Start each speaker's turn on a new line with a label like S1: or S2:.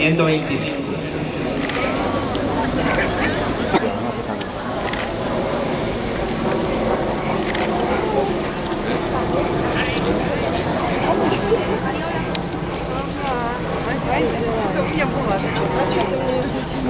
S1: 年度一点。
S2: 见不了，他确实是清楚。